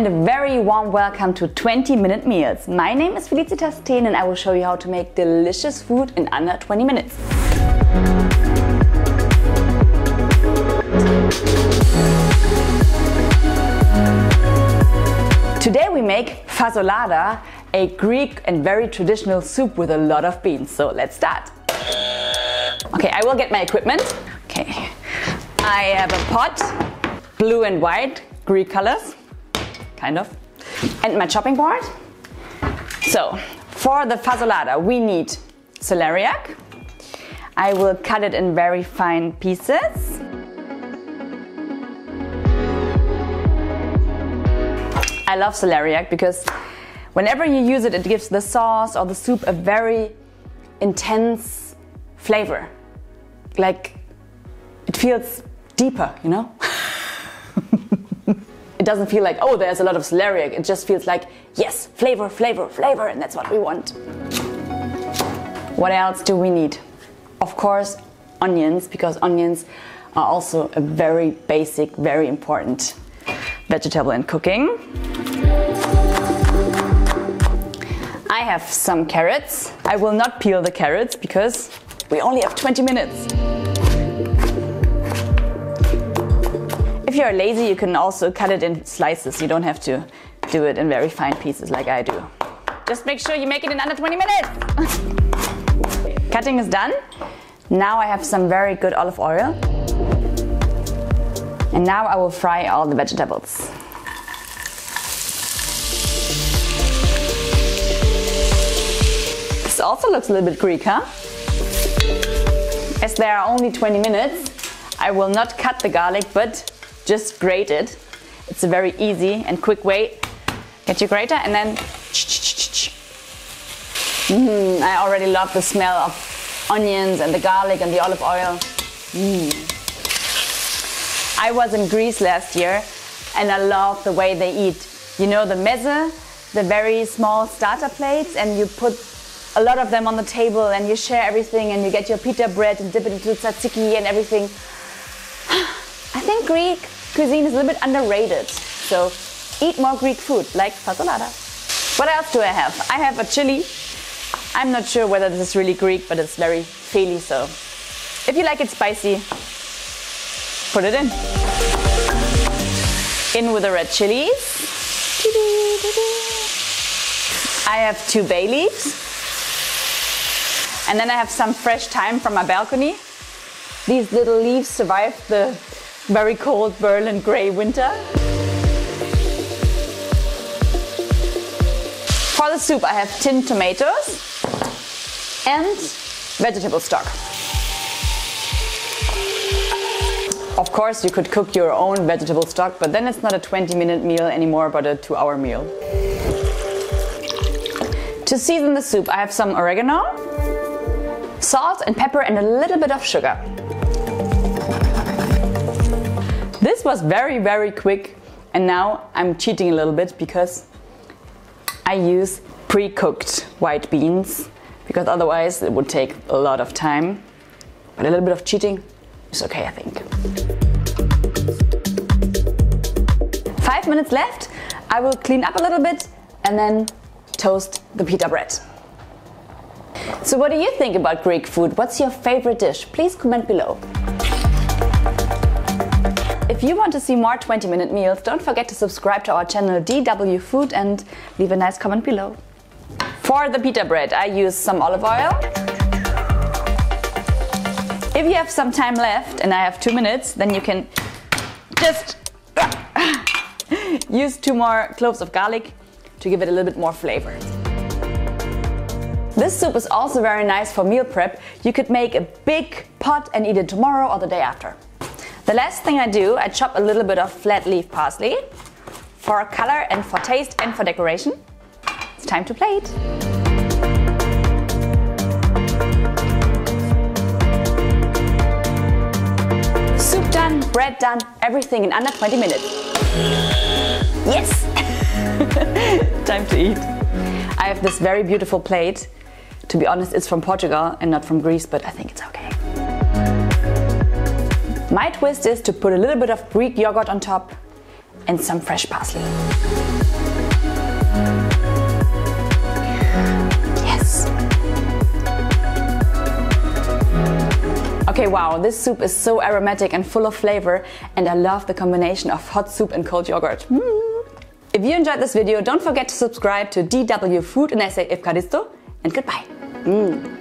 and a very warm welcome to 20 Minute Meals. My name is Felicitas Then and I will show you how to make delicious food in under 20 minutes. Today we make fasolada, a Greek and very traditional soup with a lot of beans. So let's start. Okay, I will get my equipment. Okay, I have a pot, blue and white, Greek colors kind of, and my chopping board. So for the fasolada, we need celeriac. I will cut it in very fine pieces. I love celeriac because whenever you use it, it gives the sauce or the soup a very intense flavor. Like it feels deeper, you know? it doesn't feel like, oh, there's a lot of celeriac. It just feels like, yes, flavor, flavor, flavor, and that's what we want. What else do we need? Of course, onions, because onions are also a very basic, very important vegetable in cooking. I have some carrots. I will not peel the carrots because we only have 20 minutes. If you're lazy, you can also cut it in slices. You don't have to do it in very fine pieces like I do. Just make sure you make it in under 20 minutes. Cutting is done. Now I have some very good olive oil. And now I will fry all the vegetables. This also looks a little bit Greek, huh? As there are only 20 minutes, I will not cut the garlic, but just grate it. It's a very easy and quick way. Get your grater and then. Mm, I already love the smell of onions and the garlic and the olive oil. Mm. I was in Greece last year and I love the way they eat. You know, the meze, the very small starter plates, and you put a lot of them on the table and you share everything and you get your pita bread and dip it into tzatziki and everything. I think Greek cuisine is a little bit underrated. So eat more Greek food like fasolada. What else do I have? I have a chili. I'm not sure whether this is really Greek, but it's very feli, so if you like it spicy, put it in. In with the red chilies. I have two bay leaves. And then I have some fresh thyme from my balcony. These little leaves survived the very cold Berlin grey winter. For the soup I have tinned tomatoes and vegetable stock. Of course you could cook your own vegetable stock, but then it's not a 20 minute meal anymore, but a two hour meal. To season the soup I have some oregano, salt and pepper and a little bit of sugar. This was very, very quick and now I'm cheating a little bit because I use pre-cooked white beans because otherwise it would take a lot of time. But a little bit of cheating is okay, I think. Five minutes left. I will clean up a little bit and then toast the pita bread. So what do you think about Greek food? What's your favorite dish? Please comment below. If you want to see more 20 minute meals, don't forget to subscribe to our channel DW Food and leave a nice comment below. For the pita bread, I use some olive oil. If you have some time left, and I have two minutes, then you can just use two more cloves of garlic to give it a little bit more flavor. This soup is also very nice for meal prep. You could make a big pot and eat it tomorrow or the day after. The last thing I do, I chop a little bit of flat leaf parsley for color and for taste and for decoration. It's time to plate. Soup done, bread done, everything in under 20 minutes. Yes! time to eat. I have this very beautiful plate. To be honest, it's from Portugal and not from Greece, but I think it's okay. My twist is to put a little bit of Greek yogurt on top and some fresh parsley. Yes. Okay, wow, this soup is so aromatic and full of flavor, and I love the combination of hot soup and cold yogurt. Mm. If you enjoyed this video, don't forget to subscribe to DW Food and Essay Evcaristo, and goodbye. Mm.